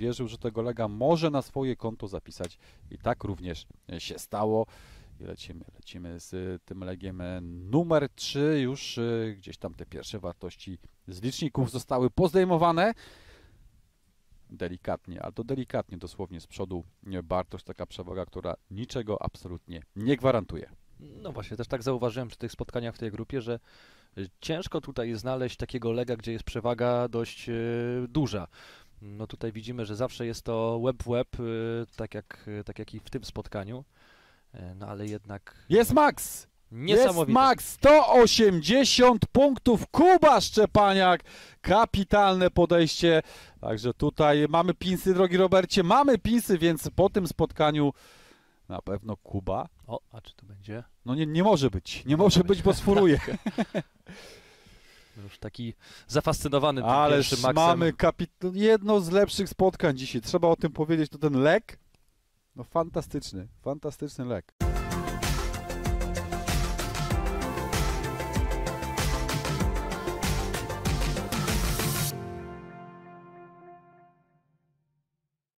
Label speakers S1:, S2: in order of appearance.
S1: wierzył, że tego lega może na swoje konto zapisać i tak również się stało. I lecimy, lecimy z tym legiem numer 3. Już gdzieś tam te pierwsze wartości z liczników zostały pozdejmowane. Delikatnie, ale to delikatnie dosłownie z przodu Bartosz, taka przewaga, która niczego absolutnie nie gwarantuje.
S2: No właśnie, też tak zauważyłem przy tych spotkaniach w tej grupie, że ciężko tutaj znaleźć takiego lega, gdzie jest przewaga dość duża. No tutaj widzimy, że zawsze jest to web w web, y, tak jak, y, tak jak i w tym spotkaniu. Y, No ale jednak
S1: Jest Max! Jest
S2: niesamowite.
S1: Max! 180 punktów! Kuba Szczepaniak! Kapitalne podejście. Także tutaj mamy pinsy, drogi Robercie, mamy pinsy, więc po tym spotkaniu na pewno Kuba.
S2: O, a czy to będzie?
S1: No nie, nie może być, nie może być, bo sfuruje.
S2: Już taki zafascynowany tym
S1: Ależ
S2: pierwszym Maxem.
S1: mamy kapit- jedno z lepszych spotkań dzisiaj. Trzeba o tym powiedzieć, to ten lek. No fantastyczny, fantastyczny lek.